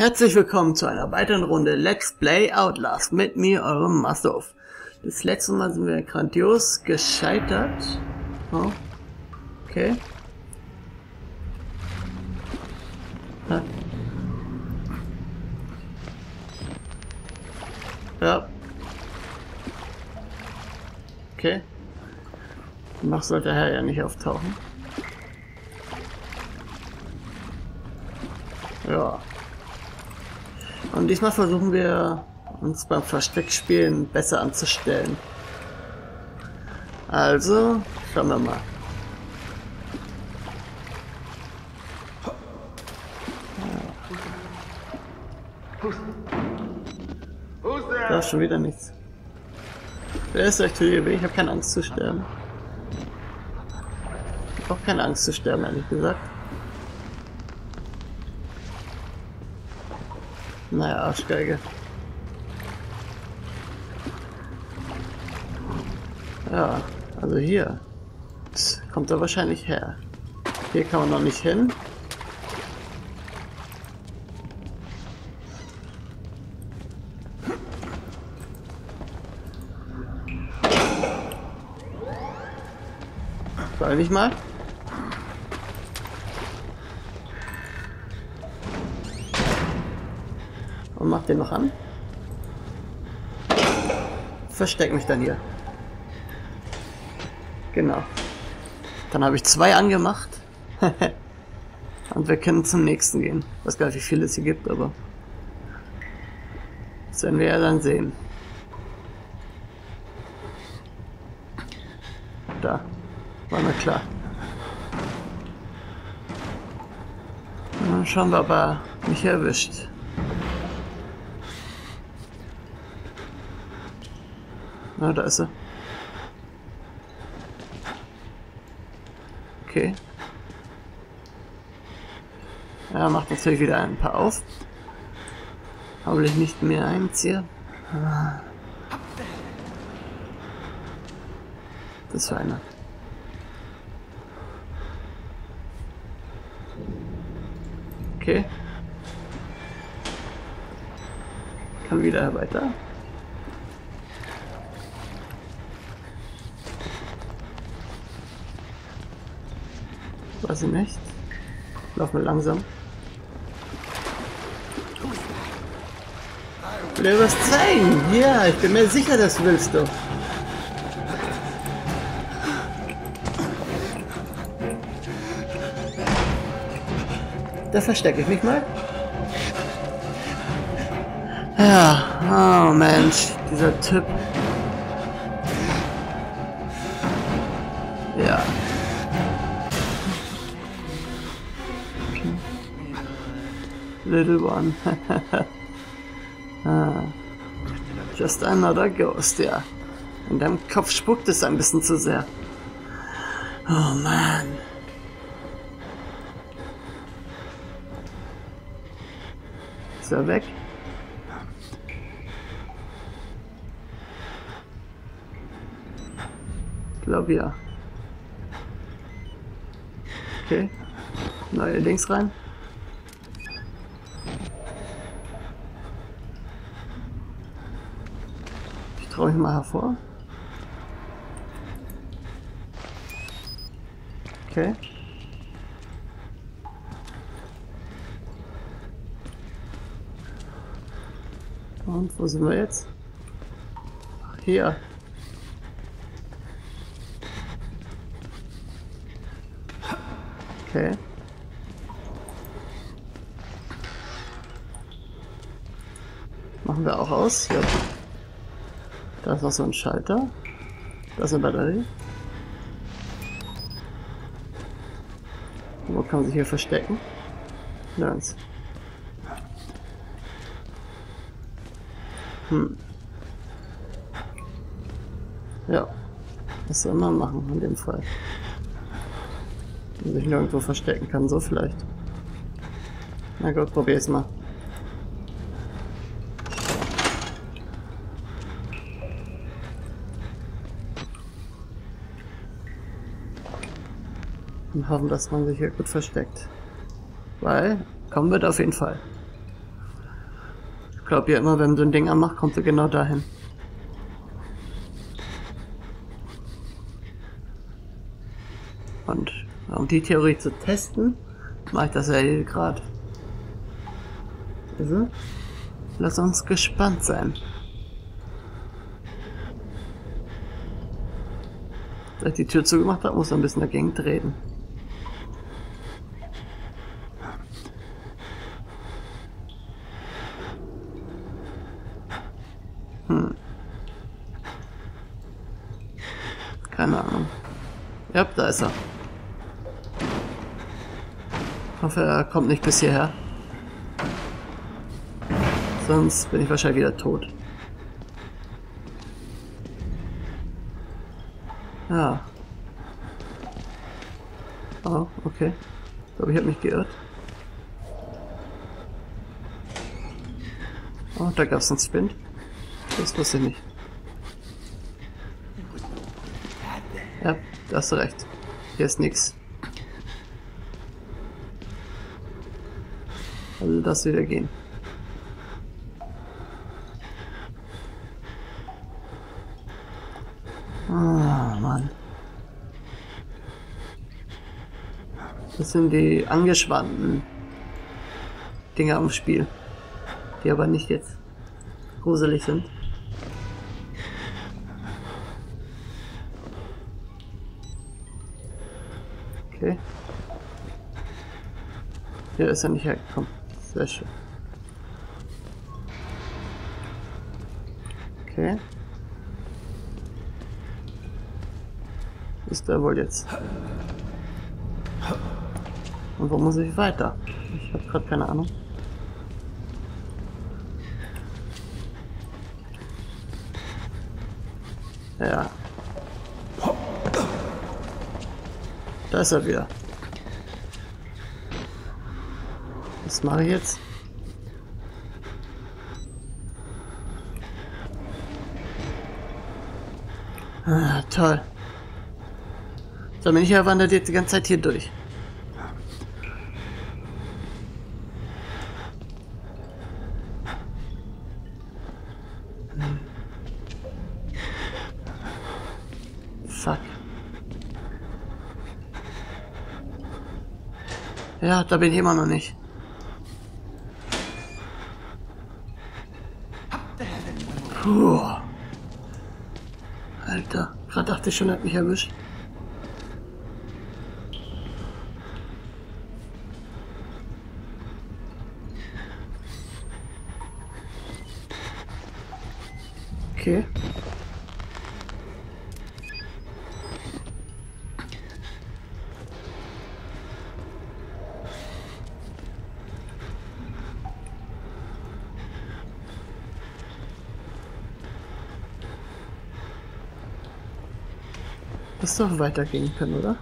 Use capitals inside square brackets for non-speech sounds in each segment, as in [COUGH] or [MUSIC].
Herzlich willkommen zu einer weiteren Runde Let's Play Outlast mit mir, eurem Mastoff. Das letzte Mal sind wir grandios gescheitert. Oh. Okay. Ja. ja. Okay. Noch sollte Herr ja nicht auftauchen. Ja. Und diesmal versuchen wir uns beim Versteckspielen besser anzustellen. Also, schauen wir mal. Da ist schon wieder nichts. Wer ist euch hier? Ich habe keine Angst zu sterben. Ich habe auch keine Angst zu sterben, ehrlich gesagt. Naja, Arschgeige. Ja, also hier. Das kommt er wahrscheinlich her. Hier kann man noch nicht hin. Soll ich mal? Den noch an. Versteck mich dann hier. Genau. Dann habe ich zwei angemacht. [LAUGHS] Und wir können zum nächsten gehen. Ich weiß gar nicht, wie viele es hier gibt, aber... Das werden wir ja dann sehen. Da. War mir klar. Dann schauen wir, ob er mich erwischt. Na, da ist er. Okay. Er macht natürlich wieder ein paar auf. Aber ich nicht mehr einziehe. Das war einer. Okay. Kann wieder weiter. Weiß ich nicht. Lauf mal langsam. Will dir was zeigen? Ja, ich bin mir sicher, das willst du. Da verstecke ich mich mal. Ja, oh Mensch, dieser Typ. Ja. Little one. [LAUGHS] ah. Just another ghost, ja. In deinem Kopf spuckt es ein bisschen zu sehr. Oh man. Ist er weg? Ich glaube ja. Okay. Neue Links rein. Traue mich mal hervor. Okay. Und wo sind wir jetzt? Hier. Okay. Machen wir auch aus. Ja. Da ist noch so ein Schalter. Da ist eine Batterie. Wo kann man sich hier verstecken? Nirgends. Hm. Ja. Was soll man machen in dem Fall? Wenn sich nirgendwo verstecken kann, so vielleicht. Na gut, probier's mal. Hoffen, dass man sich hier gut versteckt. Weil, kommen wird auf jeden Fall. glaub ja immer, wenn du ein Ding anmacht, kommst du genau dahin. Und um die Theorie zu testen, mache ich das ja hier gerade. Also, lass uns gespannt sein. Als ich die Tür zugemacht habe, muss er ein bisschen dagegen treten. Hm. Keine Ahnung. Ja, da ist er. Ich hoffe, er kommt nicht bis hierher. Sonst bin ich wahrscheinlich wieder tot. Ja. Oh, okay. Ich glaube, ich habe mich geirrt. Oh, da gab es einen Spind. Das wusste ich nicht. Ja, da hast du recht. Hier ist nichts. Also das wieder gehen. Ah, Mann. Das sind die angespannten Dinge am Spiel. Die aber nicht jetzt gruselig sind. Hier ist er nicht hergekommen. Sehr schön. Okay. Ist der wohl jetzt? Und wo muss ich weiter? Ich habe gerade keine Ahnung. Ja. Da ist er wieder. Mache ich jetzt? Ah, toll. So bin ich ja wandert jetzt die ganze Zeit hier durch. Ja, da bin ich immer noch nicht. Puh. Alter, gerade dachte ich schon, er hat mich erwischt. Okay. Doch weitergehen können, oder?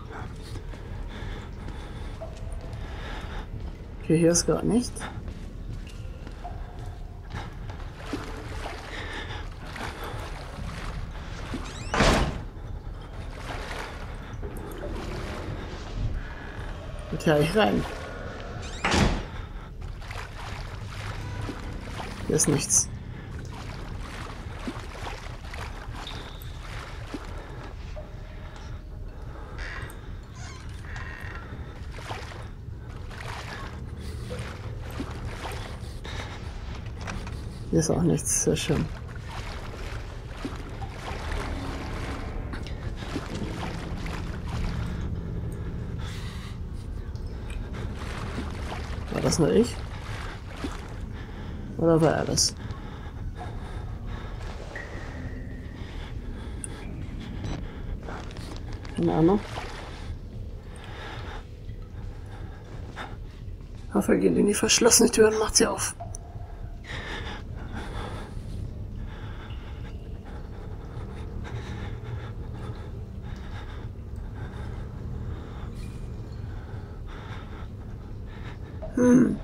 Okay, hier ist gerade nichts. Ja nicht rein. Hier ist nichts. Hier ist auch nichts, sehr schön. War das nur ich? Oder war er das? Keine Ahnung. Hoffe, geht in die verschlossene Tür und macht sie auf. Hm.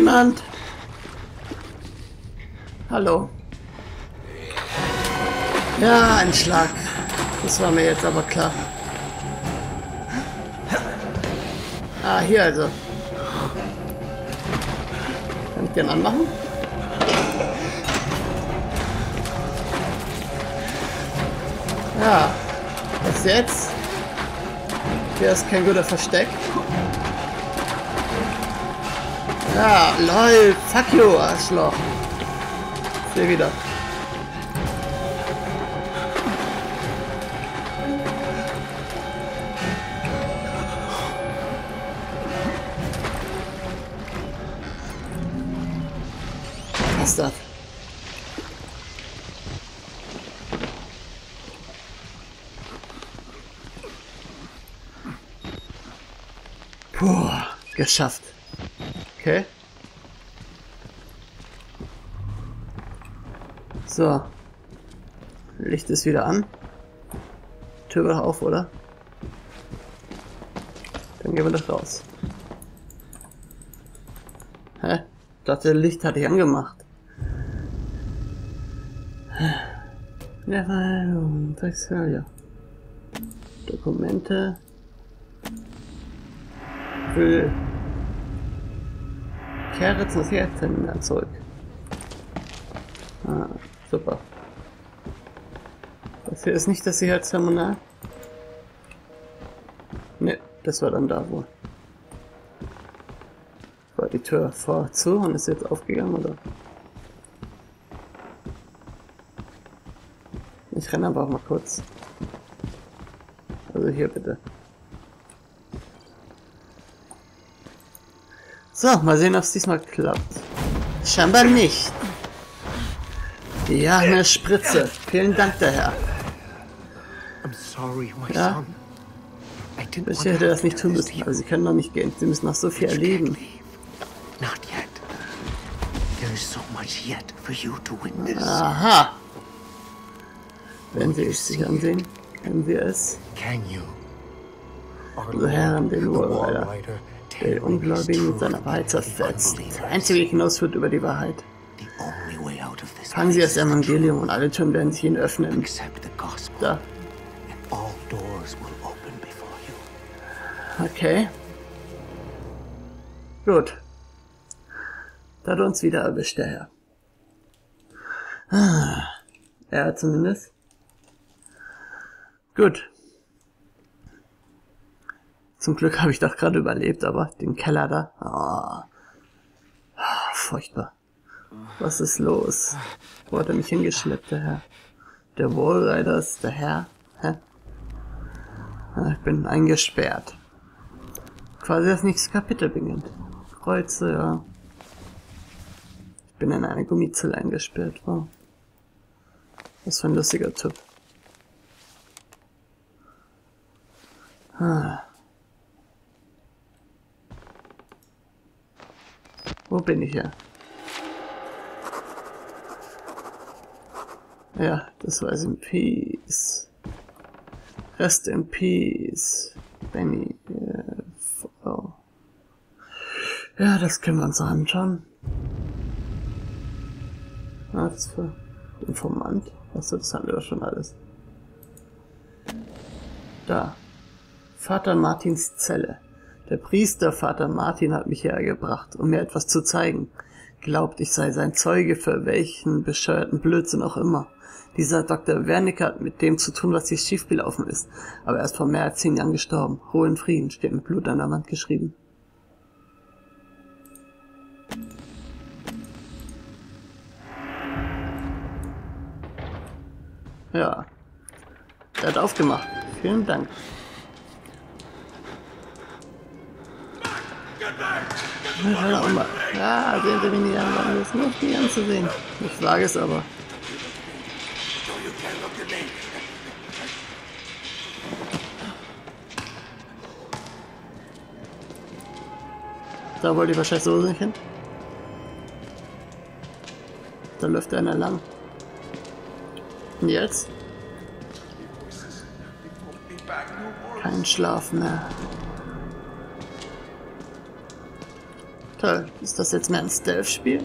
Niemand. Hallo. Ja, ein Schlag. Das war mir jetzt aber klar. Ah, hier also. Kann ich den anmachen? Ja. Was jetzt? Hier ist kein guter Versteck. Ja, lol. Fuck you, Arschloch. Hier wieder. Was das? Puh, geschafft. Okay. So. Licht ist wieder an. Tür wird auf, oder? Dann gehen wir doch raus. Hä? Dachte, Licht hatte ich angemacht. Ja, ja. Dokumente. Will Kehre zum Sicherheitsterminal zurück. Ah, super. Das hier ist nicht das Sicherheitsterminal. Ne, das war dann da wohl. War die Tür vor zu und ist jetzt aufgegangen, oder? Ich renne aber auch mal kurz. Also hier bitte. So, mal sehen, ob es diesmal klappt. Scheinbar nicht. Ja, eine Spritze. Vielen Dank, der Herr. Ja. Ich hätte das nicht tun müssen, aber Sie können noch nicht gehen. Sie müssen noch so viel erleben. Aha. Wenn Sie es sich ansehen, können Sie es. Also Herren, den Warrior der Ungläubigen mit seiner Wahrheit zerfetzt. Der einzige hinaus führt über die Wahrheit. Fangen Sie das Evangelium und alle Türen werden sich Ihnen öffnen. Da. Okay. Gut. Da hat uns wieder erwischt, der Herr. Ah, er zumindest. Gut. Zum Glück habe ich doch gerade überlebt, aber den Keller da. Oh. Furchtbar. Was ist los? Wo hat er mich hingeschleppt, der Herr? Der Wallrider ist der Herr. Hä? Ah, ich bin eingesperrt. Quasi das nächste Kapitel beginnt. Kreuze, ja. Ich bin in eine Gummizelle eingesperrt. Wow. Was für ein lustiger Typ. Ah. Wo bin ich ja? Ja, das war in Peace. Rest in Peace. Benny. Oh. Ja, das können wir uns anschauen. Was für Informant? Achso, das haben wir doch schon alles. Da. Vater Martins Zelle. Der Priester Vater Martin hat mich hergebracht, um mir etwas zu zeigen. Glaubt, ich sei sein Zeuge für welchen bescheuerten Blödsinn auch immer. Dieser Dr. Wernicke hat mit dem zu tun, was hier schiefgelaufen ist. Aber er ist vor mehr als zehn Jahren gestorben. Ruhe in Frieden, steht mit Blut an der Wand geschrieben. Ja. Er hat aufgemacht. Vielen Dank. Ja, sehen Sie mich nicht an, das nicht nie anzusehen. Ich wage es aber. Da wollte ich wahrscheinlich so hin. Da läuft einer lang. Und jetzt? Kein Schlaf mehr. Toll. Ist das jetzt mehr ein Stealth-Spiel?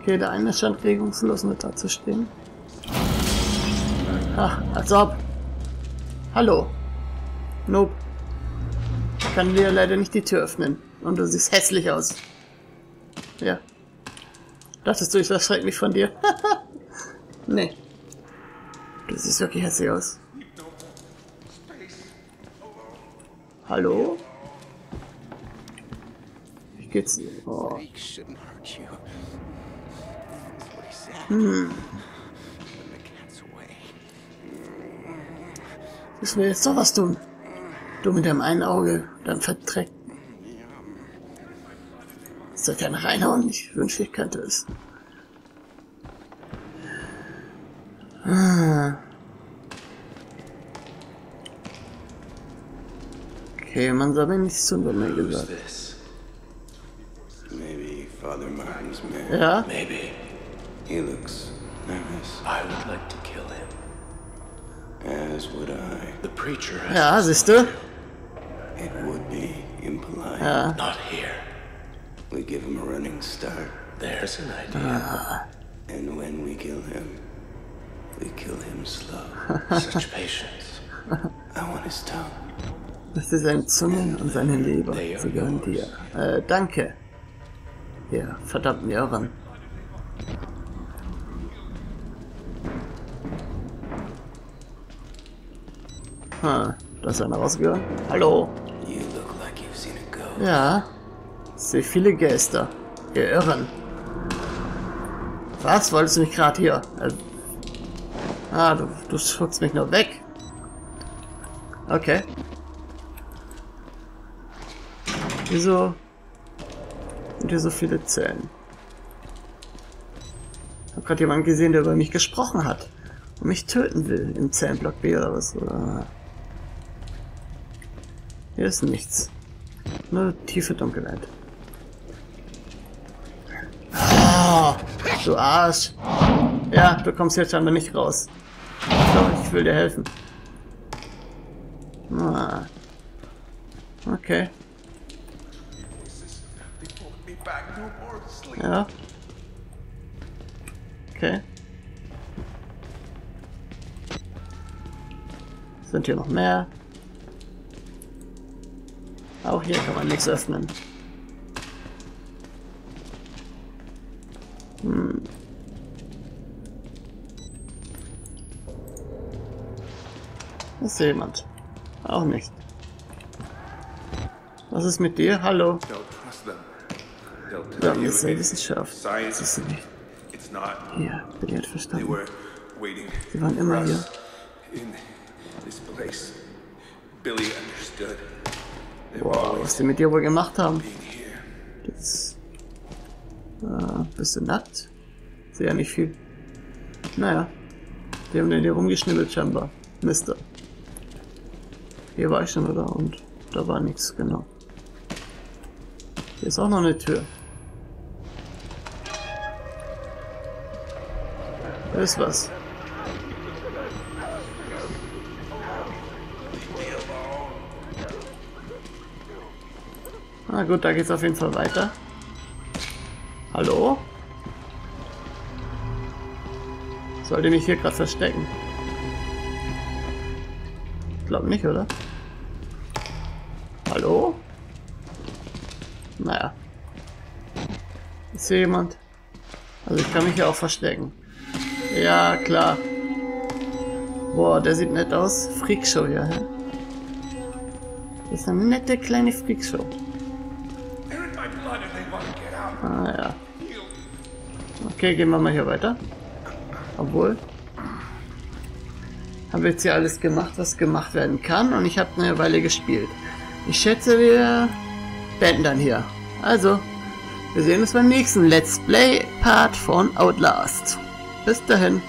Okay, der eine scheint regungslos nur da zu stehen. Ach, als ob. Hallo. Nope. Ich kann dir leider nicht die Tür öffnen. Und du siehst hässlich aus. Ja. Dachtest du, ich erschrecke mich von dir? [LAUGHS] nee. Du siehst wirklich hässlich aus. Hallo? Wie geht's dir? Oh. Hm. Müssen wir jetzt doch was tun? Du mit deinem einen Auge, dann verdreckt. Ist das kein reinhauen? Ich wünschte, ich könnte es. Ah. Okay, man soll mir nichts tun, wird mir gesagt. Maybe Father Martin's man. Ja? Maybe. He looks nervous, I would like to kill him. as would I. The preacher has Ja, siehst du? It would be impolite. Ja. not here. We give him a running start, There's an idea. and when we kill him, we kill him slow. [LAUGHS] Such patience. I want his tongue. Das ist seine Zunge und seine Leber. Sie gehören dir. Äh, danke. Ja, verdammten Irren. Ha, ah, da ist einer rausgegangen. Hallo. You sehe viele Geister. Ihr Irren. Was? Wolltest du mich gerade hier? Äh, ah, du, du schuckst mich nur weg. Okay. Wieso sind hier so viele Zellen? Ich habe gerade jemanden gesehen, der über mich gesprochen hat und mich töten will im Zellenblock B oder was. Oder hier ist nichts. Nur tiefe Dunkelheit. Ah, du Arsch. Ja, du kommst jetzt scheinbar nicht raus. Doch, ich will dir helfen. Ah. Okay. Ja. Okay. Sind hier noch mehr? Auch hier kann man nichts öffnen. Hm. Ist hier jemand? Auch nicht. Was ist mit dir? Hallo. Tell you das ist Wissenschaft. Siehst du nicht? Ja, Billy hat They verstanden. Sie waren immer hier. Wow, was die mit dir wohl gemacht haben. Äh, bist du nackt? Sehe ja nicht viel. Naja. Die haben den hier rumgeschnibbelt scheinbar. Mister. Hier war ich schon, oder? Und da war nichts, genau. Hier ist auch noch eine Tür. Da ist was. Na gut, da geht's auf jeden Fall weiter. Hallo? Sollte mich hier gerade verstecken? Ich glaube nicht, oder? Hallo? Naja. Ist hier jemand? Also ich kann mich hier auch verstecken. Ja, klar. Boah, der sieht nett aus. Freakshow hier, hä? Das ist eine nette kleine Freakshow. They're in Okay, gehen wir mal hier weiter. Obwohl. Haben wir jetzt hier alles gemacht, was gemacht werden kann. Und ich habe eine Weile gespielt. Ich schätze, wir beenden dann hier. Also, wir sehen uns beim nächsten Let's Play Part von Outlast. Bis dahin.